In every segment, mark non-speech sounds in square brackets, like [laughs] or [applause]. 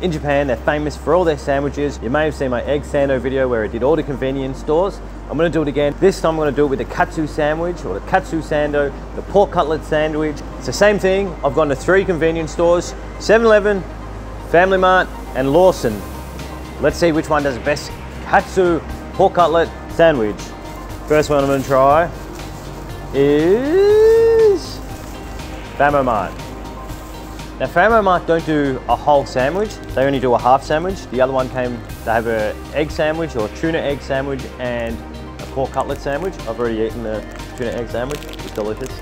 In Japan, they're famous for all their sandwiches. You may have seen my egg sando video where I did all the convenience stores. I'm gonna do it again. This time I'm gonna do it with the katsu sandwich or the katsu sando, the pork cutlet sandwich. It's the same thing. I've gone to three convenience stores, 7-Eleven, Family Mart, and Lawson. Let's see which one does the best katsu pork cutlet sandwich. First one I'm gonna try is Famo Mart. Now Famo Mart don't do a whole sandwich, they only do a half sandwich. The other one came, they have a egg sandwich or tuna egg sandwich and a pork cutlet sandwich. I've already eaten the tuna egg sandwich, it's delicious.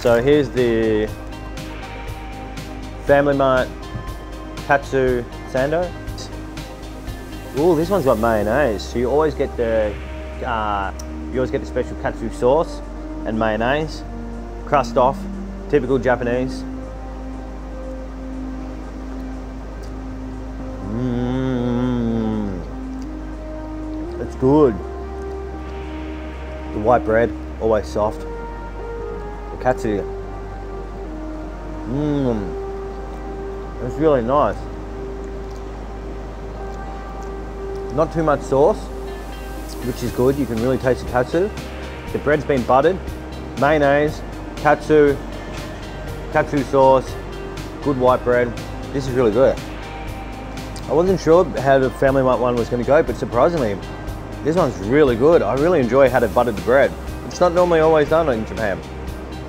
So here's the Family Mart Katsu Sando. Ooh, this one's got mayonnaise. So you always get the, uh, you always get the special katsu sauce and mayonnaise, crust off, typical Japanese. It's good. The white bread, always soft. The katsu, mmm, it's really nice. Not too much sauce, which is good. You can really taste the katsu. The bread's been buttered, mayonnaise, katsu, katsu sauce, good white bread. This is really good. I wasn't sure how the Family Mart one was going to go, but surprisingly, this one's really good. I really enjoy how they buttered the bread. It's not normally always done in Japan.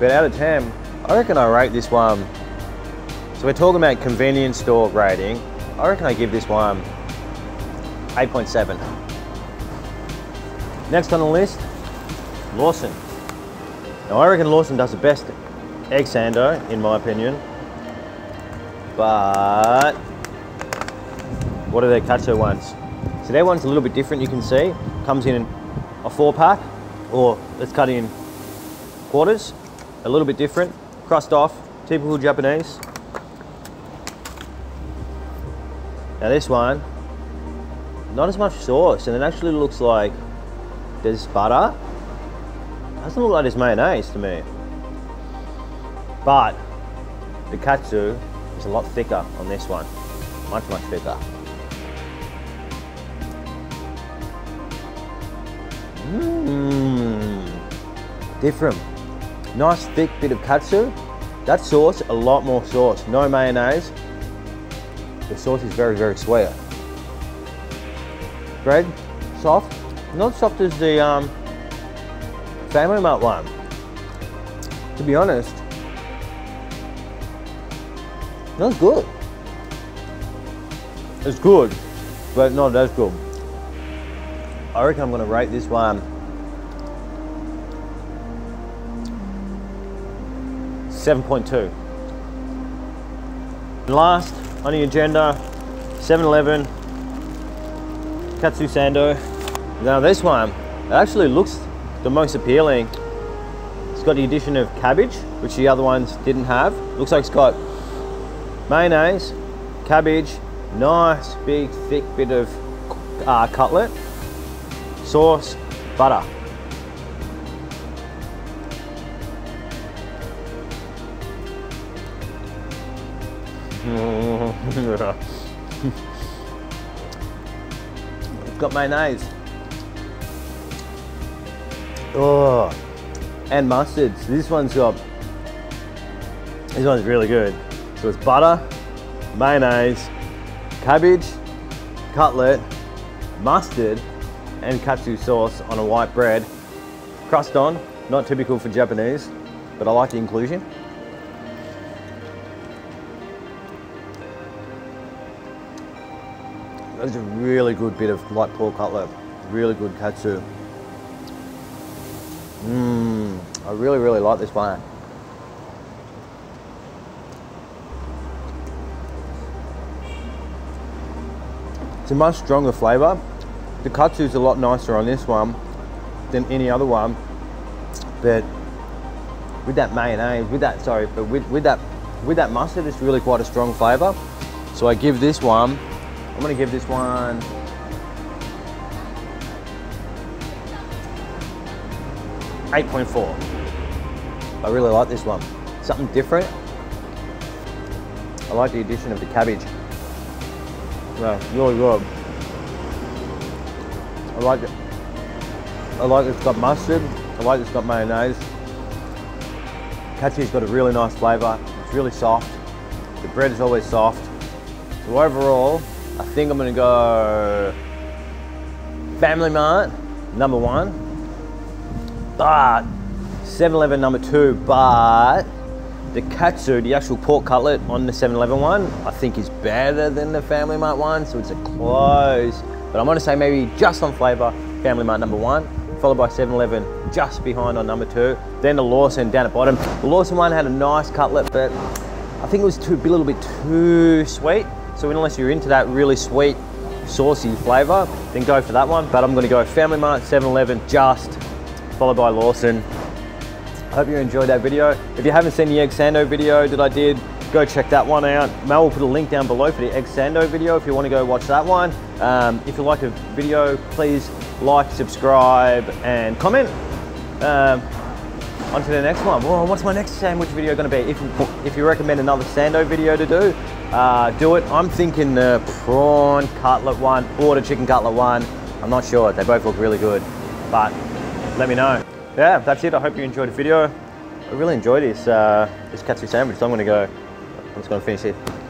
But out of 10, I reckon I rate this one. So we're talking about convenience store rating. I reckon I give this one 8.7. Next on the list, Lawson. Now I reckon Lawson does the best egg sando, in my opinion. But what are their katsu ones? So their one's a little bit different, you can see. Comes in a four pack, or let's cut in quarters. A little bit different, crust off, typical Japanese. Now this one, not as much sauce, and it actually looks like there's butter. Doesn't look like there's mayonnaise to me. But the katsu is a lot thicker on this one. Much, much thicker. Mmm. Different. Nice thick bit of katsu. That sauce, a lot more sauce. No mayonnaise. The sauce is very, very sweet. Bread, soft. Not soft as the um, Family Mart one. To be honest, not good. It's good, but not as good. I reckon I'm gonna rate this one seven point two. And Last on the agenda, 7-Eleven Katsu Sando. Now this one, actually looks the most appealing. It's got the addition of cabbage, which the other ones didn't have. Looks like it's got mayonnaise, cabbage, nice big thick bit of uh, cutlet, sauce, butter. [laughs] got mayonnaise. Oh, and mustards. This one's got, this one's really good. So it's butter, mayonnaise, cabbage, cutlet, mustard, and katsu sauce on a white bread. Crust on, not typical for Japanese, but I like the inclusion. That's a really good bit of light pork cutlet, really good katsu. Mmm, I really, really like this one. It's a much stronger flavour. The katsu is a lot nicer on this one than any other one, but with that mayonnaise, with that, sorry, but with, with that with that mustard, it's really quite a strong flavour. So I give this one, I'm gonna give this one Eight point four. I really like this one. Something different. I like the addition of the cabbage. Yeah, really good. I like it. I like it's got mustard. I like it's got mayonnaise. Katsu's got a really nice flavour. It's really soft. The bread is always soft. So overall, I think I'm gonna go Family Mart, number one. But 7-Eleven number two, but the katsu, the actual pork cutlet on the 7-Eleven one, I think is better than the Family Mart one, so it's a close. But I'm gonna say maybe just on flavour, Family Mart number one, followed by 7-Eleven just behind on number two. Then the Lawson down at bottom. The Lawson one had a nice cutlet, but I think it was too, a little bit too sweet. So unless you're into that really sweet, saucy flavour, then go for that one. But I'm gonna go Family Mart, 7-Eleven just, followed by Lawson. I hope you enjoyed that video. If you haven't seen the Egg Sando video that I did, go check that one out. Mel will put a link down below for the Egg Sando video if you want to go watch that one. Um, if you like the video, please like, subscribe, and comment. Um, on to the next one. Well, what's my next sandwich video going to be? If, if you recommend another Sando video to do, uh, do it. I'm thinking the prawn cutlet one or the chicken cutlet one. I'm not sure. They both look really good, but let me know. Yeah, that's it. I hope you enjoyed the video. I really enjoyed this uh, this katsu sandwich. So I'm going to go. Going to finish it.